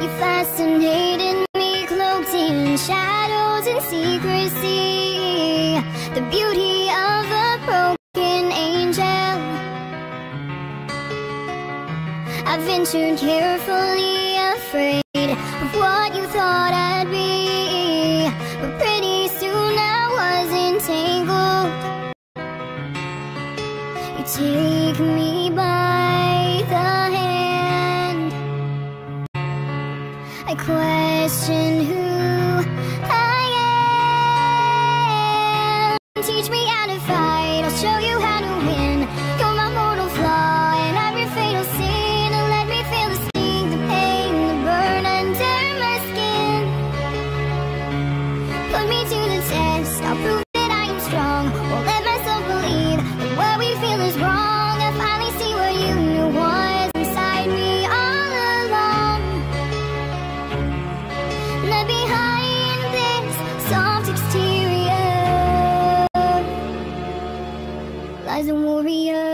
You fascinated me, cloaked in shadows and secrecy. The beauty of a broken angel. I ventured carefully, afraid of what you thought I'd be. But pretty soon I was entangled. You take me by. I question who I am. Teach me how to fight, I'll show you how to win. You're my mortal flaw and your fatal sin. Let me feel the sting, the pain, the burn under my skin. Put me to the test, I'll prove soft exterior lies a warrior.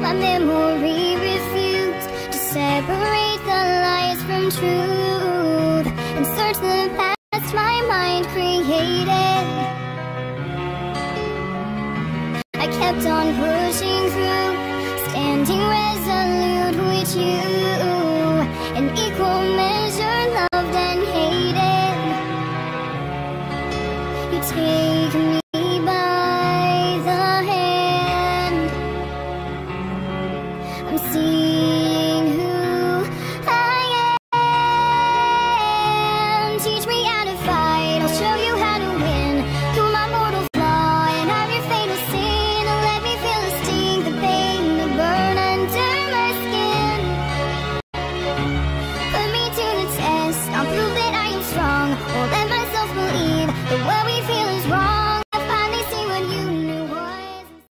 My memory refused to separate the lies from truth and search the past my mind created. Kept on pushing through, standing resolute with you, in equal measure loved and hated. You take me by the hand. I'm seeing Well, then